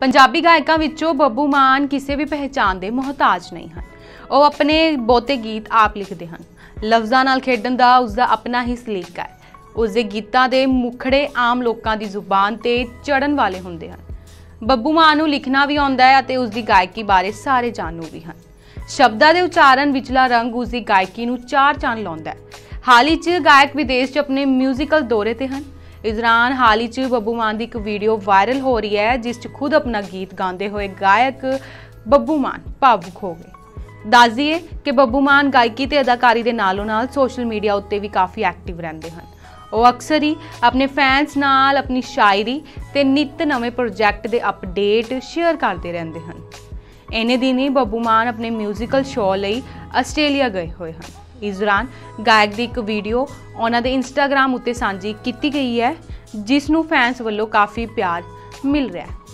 ਪੰਜਾਬੀ ਗਾਇਕਾਂ ਵਿੱਚੋਂ ਬੱਬੂ ਮਾਨ ਕਿਸੇ ਵੀ ਪਹਿਚਾਣ ਦੇ ਮੁਹਤਾਜ ਨਹੀਂ ਹਨ। ਉਹ ਆਪਣੇ ਬਹੁਤੇ ਗੀਤ ਆਪ ਲਿਖਦੇ ਹਨ। ਲਫ਼ਜ਼ਾਂ ਨਾਲ ਖੇਡਣ ਦਾ ਉਸਦਾ ਆਪਣਾ ਹੀ ਸਲੀਕਾ ਹੈ। ਉਸਦੇ ਗੀਤਾਂ ਦੇ ਮੁਖੜੇ ਆਮ ਲੋਕਾਂ ਦੀ ਜ਼ੁਬਾਨ ਤੇ ਚੜਨ ਵਾਲੇ ਹੁੰਦੇ ਹਨ। ਬੱਬੂ ਮਾਨ ਨੂੰ ਲਿਖਣਾ ਵੀ ਆਉਂਦਾ ਹੈ ਅਤੇ ਉਸਦੀ ਗਾਇਕੀ ਬਾਰੇ ਸਾਰੇ ਜਾਣੂ ਵੀ ਹਨ। ਸ਼ਬਦਾਂ ਦੇ ਉਚਾਰਨ ਵਿਚਲਾ ਰੰਗ ਉਸਦੀ ਗਾਇਕੀ ਨੂੰ ਚਾਰ ਚੰਨ ਲਾਉਂਦਾ ਹੈ। ਹਾਲ ਹੀ 'ਚ ਗਾਇਕ ਵਿਦੇਸ਼ 'ਚ ਆਪਣੇ ਮਿਊਜ਼ੀਕਲ ਦੌਰੇ ਤੇ ਹਨ। ਇਸ ਦੌਰਾਨ ਹਾਲ ਹੀ 'ਚ ਬੱਬੂ ਮਾਨ ਦੀ ਇੱਕ ਵੀਡੀਓ ਵਾਇਰਲ ਹੋ ਰਹੀ ਹੈ, ਜਿਸ 'ਚ ਖੁਦ ਆਪਣਾ ਗੀਤ ਗਾਉਂਦੇ ਹੋਏ ਗਾਇਕ ਬੱਬੂ ਮਾਨ ਭਾਵੁਕ ਹੋ ਗਏ। ਦੱਸ ਦਈਏ ਕਿ ਬੱਬੂ ਮਾਨ ਗਾਇਕੀ ਤੇ ਅਦਾਕਾਰੀ ਦੇ ਨਾਲੋਂ ਨਾਲ ਸੋਸ਼ਲ ਮੀਡੀਆ ਉੱਤੇ ਵੀ ਕਾਫੀ ਐਕਟਿਵ ਰਹਿੰਦੇ ਹਨ। ਉਹ ਅਕਸਰ ਹੀ ਆਪਣੇ ਫੈਨਸ ਨਾਲ, ਆਪਣੀ ਸ਼ਾਇਰੀ ਤੇ ਨਿੱਤ ਨਵੇਂ ਪ੍ਰੋਜੈਕਟ ਦੇ ਅਪਡੇਟ ਸ਼ੇਅਰ ਕਰਦੇ ਰਹਿੰਦੇ ਹਨ। ਇਹਨੇ ਹੀ ਬੱਬੂ ਮਾਨ ਆਪਣੇ ਮਿਊਜ਼ੀਕਲ ਸ਼ੋਅ ਲਈ ਆਸਟ੍ਰੇਲੀਆ ਗਏ ਹੋਏ ਹਨ। ਇਸ ਦੌਰਾਨ ਗਾਇਕ ਦੀ ਇੱਕ ਵੀਡੀਓ ਉਹਨਾਂ ਦੇ ਇੰਸਟਾਗ੍ਰam ਉੱਤੇ ਸਾਂਝੀ ਕੀਤੀ ਗਈ ਹੈ, ਜਿਸ ਨੂੰ ਫੈਨਸ ਵੱਲੋਂ ਕਾਫੀ ਪਿਆਰ ਮਿਲ ਰਿਹਾ ਹੈ।